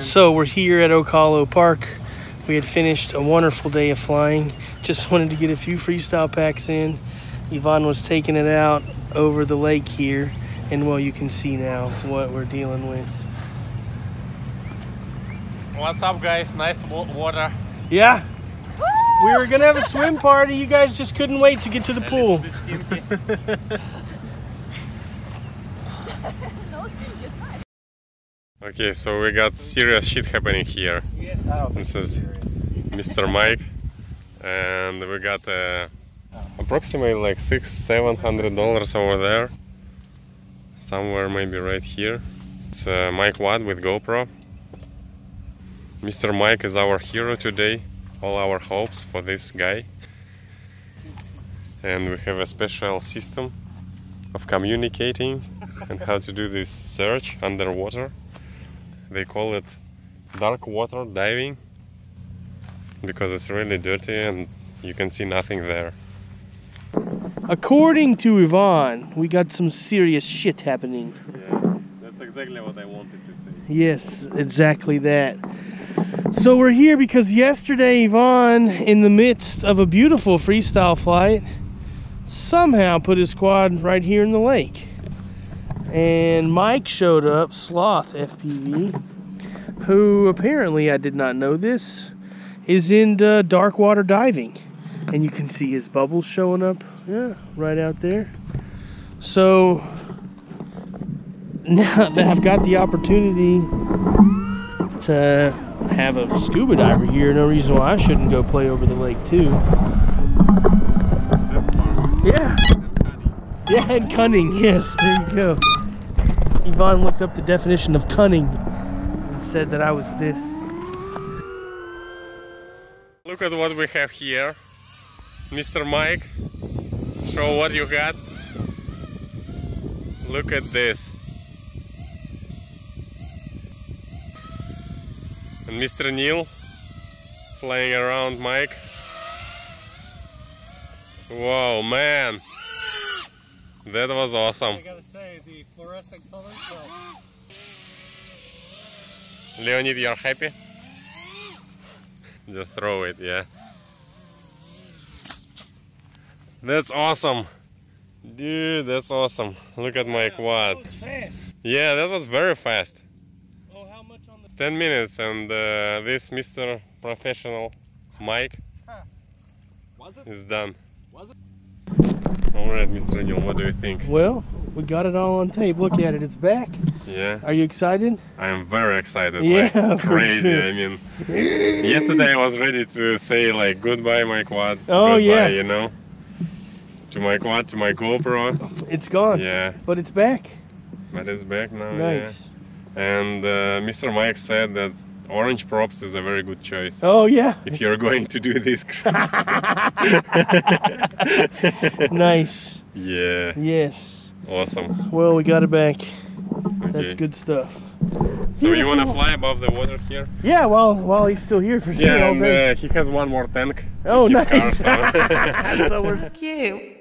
So we're here at Hollow Park. We had finished a wonderful day of flying. Just wanted to get a few freestyle packs in. Yvonne was taking it out over the lake here, and well, you can see now what we're dealing with. What's up, guys? Nice water. Yeah, we were gonna have a swim party. You guys just couldn't wait to get to the A pool. little bit stinky. okay, so we got serious shit happening here. This is Mr. Mike, and we got uh, approximately like six, seven hundred dollars over there, somewhere maybe right here. It's uh, Mike Watt with GoPro. Mr. Mike is our hero today. All our hopes for this guy. And we have a special system of communicating and how to do this search underwater. They call it dark water diving because it's really dirty and you can see nothing there. According to Yvonne, we got some serious shit happening. Yeah, that's exactly what I wanted to say. Yes, exactly that. So we're here because yesterday Yvonne, in the midst of a beautiful freestyle flight, somehow put his quad right here in the lake. And Mike showed up, Sloth FPV, who apparently, I did not know this, is into dark water diving. And you can see his bubbles showing up, yeah, right out there. So now that I've got the opportunity to have a scuba diver here. No reason why I shouldn't go play over the lake too. Yeah. Yeah, and cunning. Yes, there you go. Yvonne looked up the definition of cunning and said that I was this. Look at what we have here. Mr. Mike, show what you got. Look at this. And Mr. Neil flying around Mike. Whoa, man. That was awesome. I gotta say, the fluorescent colors, Leonid, you're happy? Just throw it, yeah. That's awesome. Dude, that's awesome. Look at my quad. was fast. Yeah, that was very fast. Oh, how much on the 10 minutes and uh, this Mr. Professional Mike was it? is done. Was it? Alright, Mr. Neil, what do you think? Well, we got it all on tape. Look at it, it's back. Yeah, Are you excited? I am very excited. Yeah, like, crazy. sure. I mean, yesterday I was ready to say like goodbye, my quad. Oh, goodbye, yeah. you know, to my quad, to my GoPro. It's gone. Yeah, But it's back. but it's back now. Nice. Yeah. And uh, Mr. Mike said that orange props is a very good choice Oh yeah. if you're going to do this. nice. yeah, Yes. awesome. Well, we got it back. That's good stuff. So you want to fly above the water here? Yeah, while while he's still here for sure. Yeah, and uh, he has one more tank. oh, in nice. car, so- so we're Fuck you.